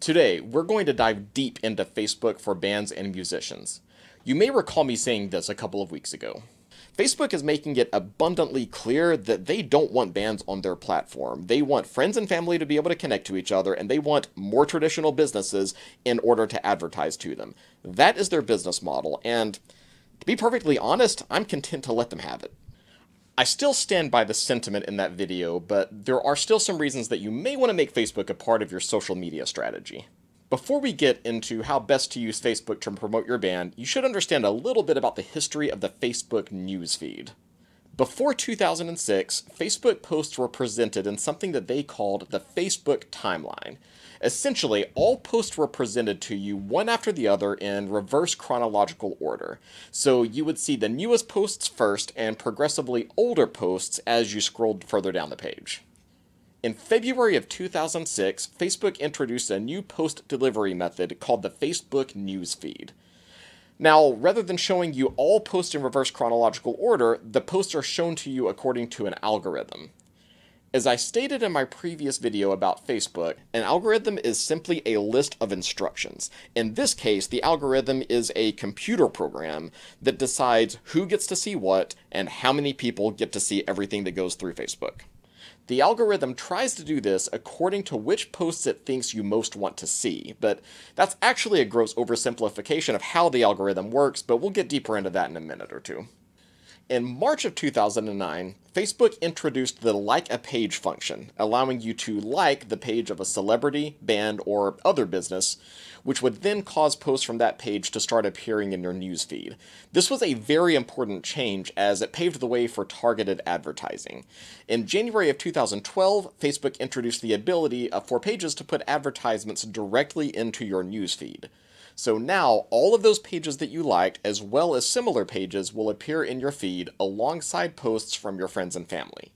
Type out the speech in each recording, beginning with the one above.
Today, we're going to dive deep into Facebook for bands and musicians. You may recall me saying this a couple of weeks ago. Facebook is making it abundantly clear that they don't want bands on their platform. They want friends and family to be able to connect to each other, and they want more traditional businesses in order to advertise to them. That is their business model, and to be perfectly honest, I'm content to let them have it. I still stand by the sentiment in that video, but there are still some reasons that you may want to make Facebook a part of your social media strategy. Before we get into how best to use Facebook to promote your band, you should understand a little bit about the history of the Facebook newsfeed. Before 2006, Facebook posts were presented in something that they called the Facebook timeline. Essentially, all posts were presented to you one after the other in reverse chronological order. So you would see the newest posts first and progressively older posts as you scrolled further down the page. In February of 2006, Facebook introduced a new post delivery method called the Facebook Newsfeed. Now, rather than showing you all posts in reverse chronological order, the posts are shown to you according to an algorithm. As I stated in my previous video about Facebook, an algorithm is simply a list of instructions. In this case, the algorithm is a computer program that decides who gets to see what and how many people get to see everything that goes through Facebook. The algorithm tries to do this according to which posts it thinks you most want to see, but that's actually a gross oversimplification of how the algorithm works, but we'll get deeper into that in a minute or two. In March of 2009, Facebook introduced the Like a Page function, allowing you to like the page of a celebrity, band, or other business, which would then cause posts from that page to start appearing in your newsfeed. This was a very important change as it paved the way for targeted advertising. In January of 2012, Facebook introduced the ability for pages to put advertisements directly into your newsfeed. So now, all of those pages that you liked, as well as similar pages, will appear in your feed alongside posts from your friends and family.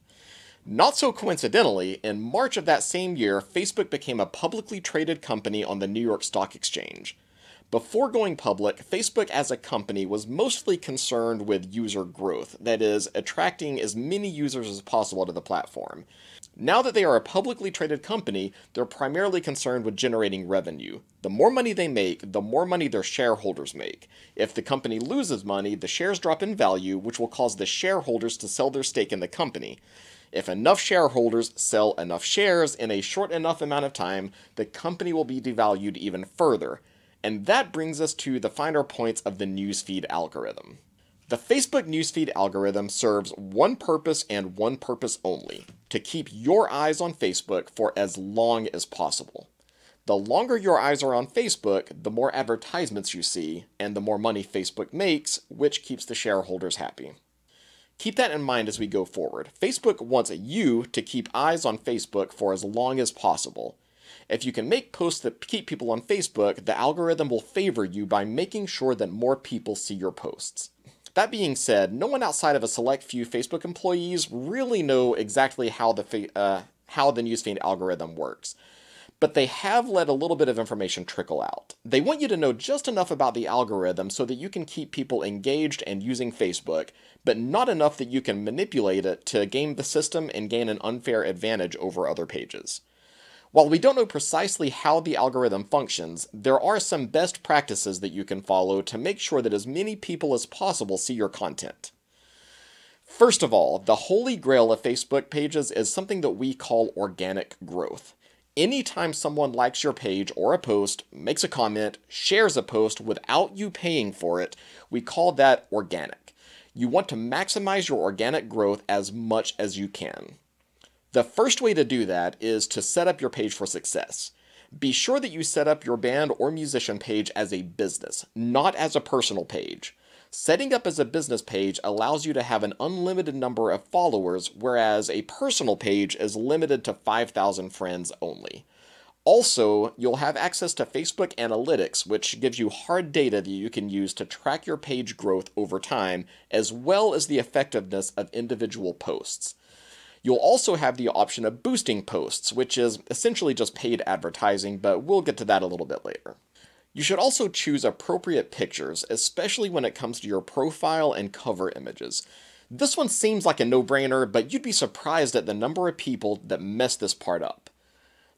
Not so coincidentally, in March of that same year, Facebook became a publicly traded company on the New York Stock Exchange. Before going public, Facebook as a company was mostly concerned with user growth, that is, attracting as many users as possible to the platform. Now that they are a publicly traded company, they're primarily concerned with generating revenue. The more money they make, the more money their shareholders make. If the company loses money, the shares drop in value, which will cause the shareholders to sell their stake in the company. If enough shareholders sell enough shares in a short enough amount of time, the company will be devalued even further. And that brings us to the finer points of the newsfeed algorithm. The Facebook newsfeed algorithm serves one purpose and one purpose only to keep your eyes on Facebook for as long as possible. The longer your eyes are on Facebook, the more advertisements you see, and the more money Facebook makes, which keeps the shareholders happy. Keep that in mind as we go forward. Facebook wants you to keep eyes on Facebook for as long as possible. If you can make posts that keep people on Facebook, the algorithm will favor you by making sure that more people see your posts. That being said, no one outside of a select few Facebook employees really know exactly how the uh, how the newsfeed algorithm works. But they have let a little bit of information trickle out. They want you to know just enough about the algorithm so that you can keep people engaged and using Facebook, but not enough that you can manipulate it to game the system and gain an unfair advantage over other pages. While we don't know precisely how the algorithm functions, there are some best practices that you can follow to make sure that as many people as possible see your content. First of all, the holy grail of Facebook pages is something that we call organic growth. Anytime someone likes your page or a post, makes a comment, shares a post without you paying for it, we call that organic. You want to maximize your organic growth as much as you can. The first way to do that is to set up your page for success. Be sure that you set up your band or musician page as a business, not as a personal page. Setting up as a business page allows you to have an unlimited number of followers, whereas a personal page is limited to 5,000 friends only. Also, you'll have access to Facebook Analytics, which gives you hard data that you can use to track your page growth over time, as well as the effectiveness of individual posts. You'll also have the option of boosting posts, which is essentially just paid advertising, but we'll get to that a little bit later. You should also choose appropriate pictures, especially when it comes to your profile and cover images. This one seems like a no-brainer, but you'd be surprised at the number of people that mess this part up.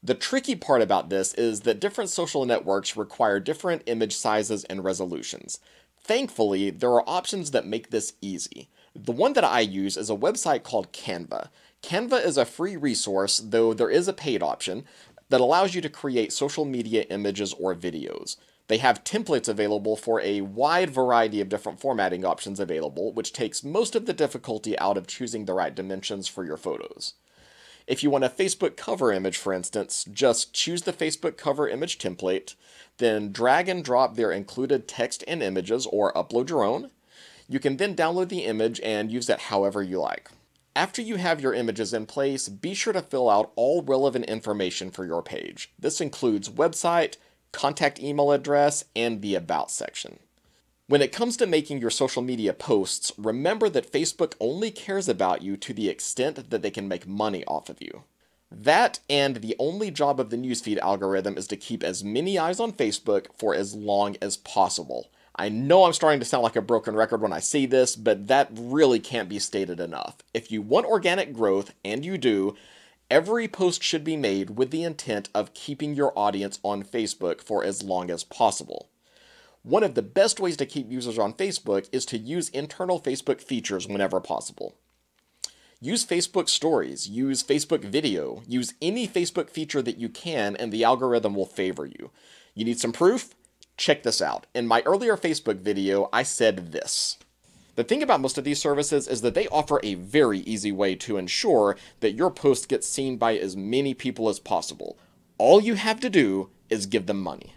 The tricky part about this is that different social networks require different image sizes and resolutions. Thankfully, there are options that make this easy. The one that I use is a website called Canva. Canva is a free resource, though there is a paid option, that allows you to create social media images or videos. They have templates available for a wide variety of different formatting options available, which takes most of the difficulty out of choosing the right dimensions for your photos. If you want a Facebook cover image, for instance, just choose the Facebook cover image template, then drag and drop their included text and images or upload your own. You can then download the image and use it however you like. After you have your images in place, be sure to fill out all relevant information for your page. This includes website, contact email address, and the About section. When it comes to making your social media posts, remember that Facebook only cares about you to the extent that they can make money off of you. That and the only job of the newsfeed algorithm is to keep as many eyes on Facebook for as long as possible. I know I'm starting to sound like a broken record when I say this, but that really can't be stated enough. If you want organic growth, and you do, Every post should be made with the intent of keeping your audience on Facebook for as long as possible. One of the best ways to keep users on Facebook is to use internal Facebook features whenever possible. Use Facebook stories, use Facebook video, use any Facebook feature that you can, and the algorithm will favor you. You need some proof? Check this out. In my earlier Facebook video, I said this. The thing about most of these services is that they offer a very easy way to ensure that your post gets seen by as many people as possible. All you have to do is give them money.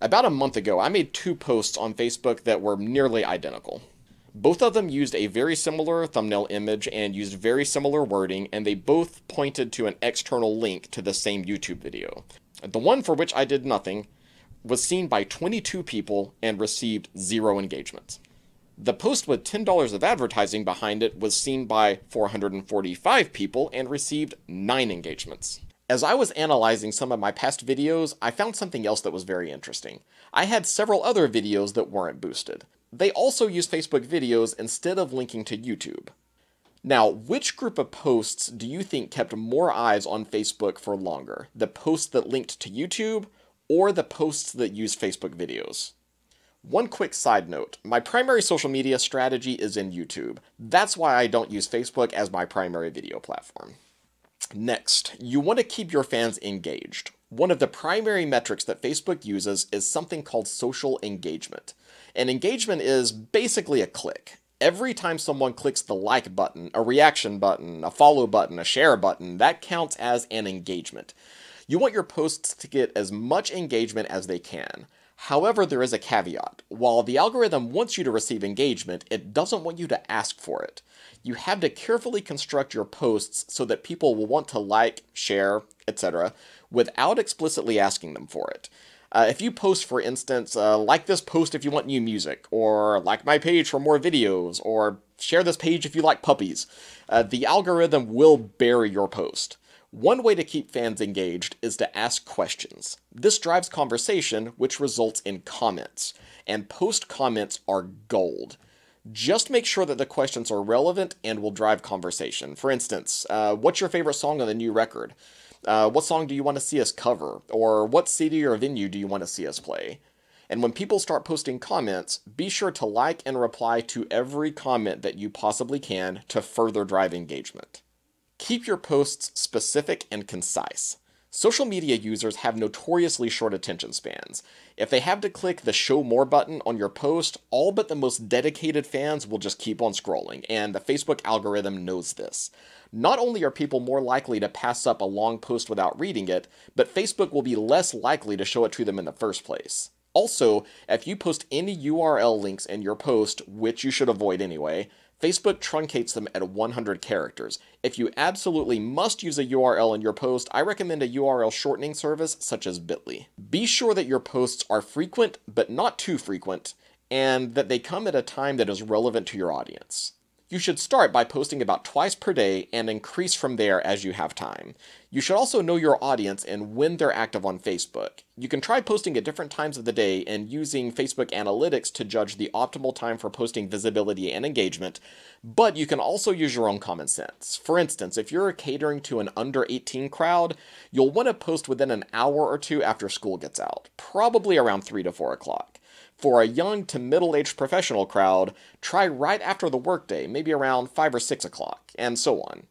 About a month ago, I made two posts on Facebook that were nearly identical. Both of them used a very similar thumbnail image and used very similar wording, and they both pointed to an external link to the same YouTube video. The one for which I did nothing was seen by 22 people and received zero engagements. The post with $10 of advertising behind it was seen by 445 people and received 9 engagements. As I was analyzing some of my past videos, I found something else that was very interesting. I had several other videos that weren't boosted. They also used Facebook videos instead of linking to YouTube. Now, which group of posts do you think kept more eyes on Facebook for longer? The posts that linked to YouTube or the posts that use Facebook videos? One quick side note, my primary social media strategy is in YouTube. That's why I don't use Facebook as my primary video platform. Next, you want to keep your fans engaged. One of the primary metrics that Facebook uses is something called social engagement. And engagement is basically a click. Every time someone clicks the like button, a reaction button, a follow button, a share button, that counts as an engagement. You want your posts to get as much engagement as they can. However, there is a caveat. While the algorithm wants you to receive engagement, it doesn't want you to ask for it. You have to carefully construct your posts so that people will want to like, share, etc., without explicitly asking them for it. Uh, if you post, for instance, uh, like this post if you want new music, or like my page for more videos, or share this page if you like puppies, uh, the algorithm will bury your post. One way to keep fans engaged is to ask questions. This drives conversation, which results in comments, and post comments are gold. Just make sure that the questions are relevant and will drive conversation. For instance, uh, what's your favorite song on the new record? Uh, what song do you want to see us cover? Or what city or venue do you want to see us play? And when people start posting comments, be sure to like and reply to every comment that you possibly can to further drive engagement. Keep your posts specific and concise. Social media users have notoriously short attention spans. If they have to click the show more button on your post, all but the most dedicated fans will just keep on scrolling, and the Facebook algorithm knows this. Not only are people more likely to pass up a long post without reading it, but Facebook will be less likely to show it to them in the first place. Also, if you post any URL links in your post, which you should avoid anyway, Facebook truncates them at 100 characters. If you absolutely must use a URL in your post, I recommend a URL shortening service such as Bitly. Be sure that your posts are frequent, but not too frequent, and that they come at a time that is relevant to your audience. You should start by posting about twice per day and increase from there as you have time. You should also know your audience and when they're active on Facebook. You can try posting at different times of the day and using Facebook analytics to judge the optimal time for posting visibility and engagement, but you can also use your own common sense. For instance, if you're catering to an under 18 crowd, you'll want to post within an hour or two after school gets out, probably around 3 to 4 o'clock. For a young to middle aged professional crowd, try right after the workday, maybe around 5 or 6 o'clock, and so on.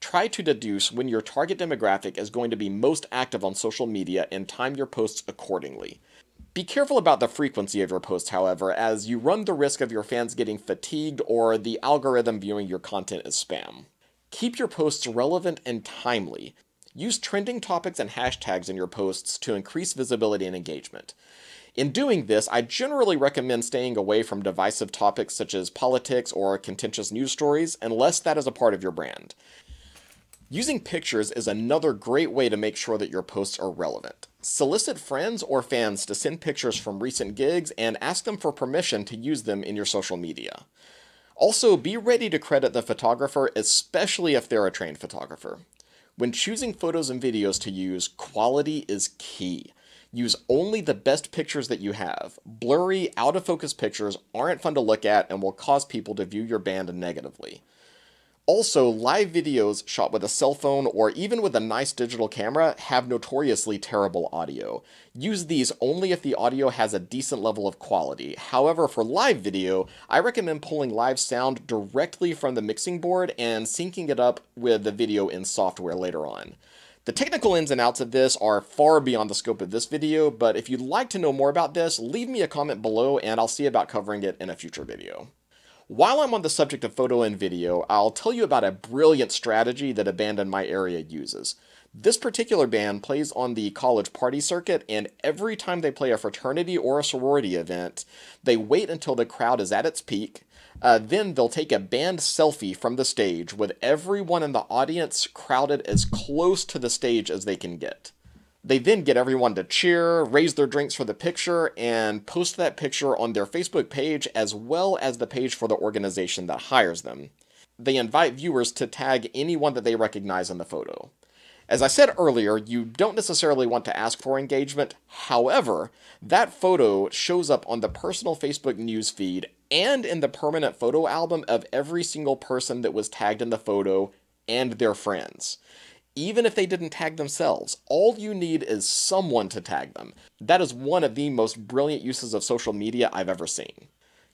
Try to deduce when your target demographic is going to be most active on social media and time your posts accordingly. Be careful about the frequency of your posts, however, as you run the risk of your fans getting fatigued or the algorithm viewing your content as spam. Keep your posts relevant and timely. Use trending topics and hashtags in your posts to increase visibility and engagement. In doing this, I generally recommend staying away from divisive topics such as politics or contentious news stories, unless that is a part of your brand. Using pictures is another great way to make sure that your posts are relevant. Solicit friends or fans to send pictures from recent gigs and ask them for permission to use them in your social media. Also, be ready to credit the photographer, especially if they're a trained photographer. When choosing photos and videos to use, quality is key. Use only the best pictures that you have. Blurry, out of focus pictures aren't fun to look at and will cause people to view your band negatively. Also, live videos shot with a cell phone or even with a nice digital camera have notoriously terrible audio. Use these only if the audio has a decent level of quality. However, for live video, I recommend pulling live sound directly from the mixing board and syncing it up with the video in software later on. The technical ins and outs of this are far beyond the scope of this video, but if you'd like to know more about this, leave me a comment below and I'll see about covering it in a future video. While I'm on the subject of photo and video, I'll tell you about a brilliant strategy that a band in my area uses. This particular band plays on the college party circuit, and every time they play a fraternity or a sorority event, they wait until the crowd is at its peak. Uh, then they'll take a band selfie from the stage with everyone in the audience crowded as close to the stage as they can get. They then get everyone to cheer, raise their drinks for the picture, and post that picture on their Facebook page as well as the page for the organization that hires them. They invite viewers to tag anyone that they recognize in the photo. As I said earlier, you don't necessarily want to ask for engagement. However, that photo shows up on the personal Facebook news feed and in the permanent photo album of every single person that was tagged in the photo and their friends even if they didn't tag themselves. All you need is someone to tag them. That is one of the most brilliant uses of social media I've ever seen.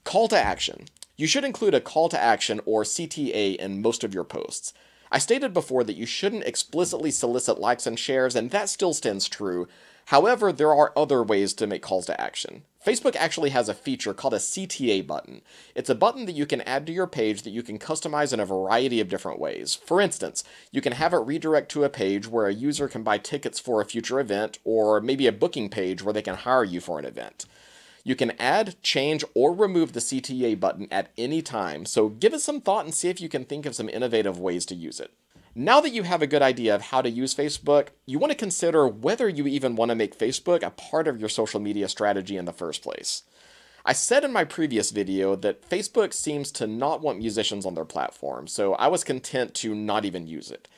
Call to action. You should include a call to action or CTA in most of your posts. I stated before that you shouldn't explicitly solicit likes and shares, and that still stands true, However, there are other ways to make calls to action. Facebook actually has a feature called a CTA button. It's a button that you can add to your page that you can customize in a variety of different ways. For instance, you can have it redirect to a page where a user can buy tickets for a future event, or maybe a booking page where they can hire you for an event. You can add, change, or remove the CTA button at any time, so give it some thought and see if you can think of some innovative ways to use it. Now that you have a good idea of how to use Facebook, you want to consider whether you even want to make Facebook a part of your social media strategy in the first place. I said in my previous video that Facebook seems to not want musicians on their platform, so I was content to not even use it.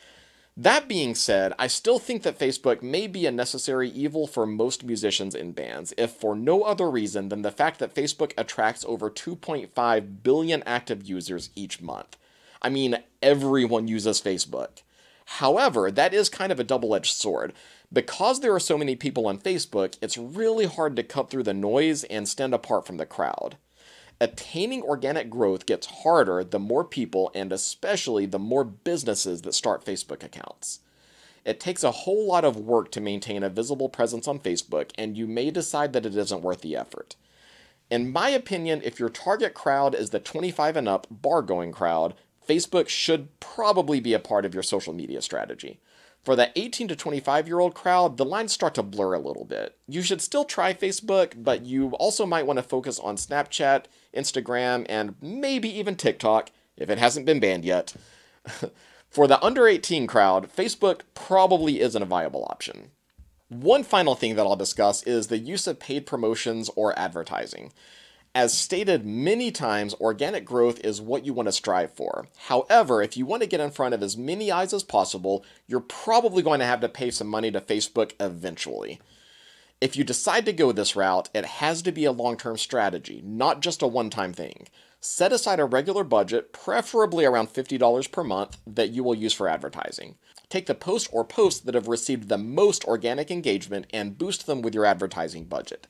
That being said, I still think that Facebook may be a necessary evil for most musicians in bands, if for no other reason than the fact that Facebook attracts over 2.5 billion active users each month. I mean, everyone uses Facebook. However, that is kind of a double edged sword. Because there are so many people on Facebook, it's really hard to cut through the noise and stand apart from the crowd. Attaining organic growth gets harder the more people and especially the more businesses that start Facebook accounts. It takes a whole lot of work to maintain a visible presence on Facebook, and you may decide that it isn't worth the effort. In my opinion, if your target crowd is the 25 and up bar going crowd, Facebook should probably be a part of your social media strategy. For that 18 to 25 year old crowd, the lines start to blur a little bit. You should still try Facebook, but you also might want to focus on Snapchat, Instagram, and maybe even TikTok, if it hasn't been banned yet. For the under 18 crowd, Facebook probably isn't a viable option. One final thing that I'll discuss is the use of paid promotions or advertising. As stated many times, organic growth is what you want to strive for. However, if you want to get in front of as many eyes as possible, you're probably going to have to pay some money to Facebook eventually. If you decide to go this route, it has to be a long term strategy, not just a one time thing. Set aside a regular budget, preferably around $50 per month, that you will use for advertising. Take the post or posts that have received the most organic engagement and boost them with your advertising budget.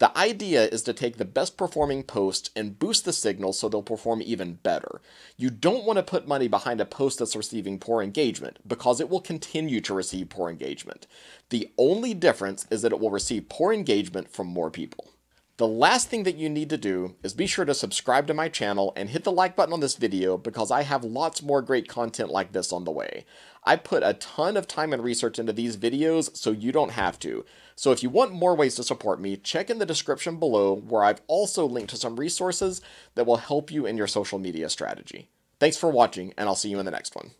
The idea is to take the best performing posts and boost the signal so they'll perform even better. You don't want to put money behind a post that's receiving poor engagement because it will continue to receive poor engagement. The only difference is that it will receive poor engagement from more people. The last thing that you need to do is be sure to subscribe to my channel and hit the like button on this video because I have lots more great content like this on the way. I put a ton of time and research into these videos so you don't have to. So if you want more ways to support me, check in the description below where I've also linked to some resources that will help you in your social media strategy. Thanks for watching and I'll see you in the next one.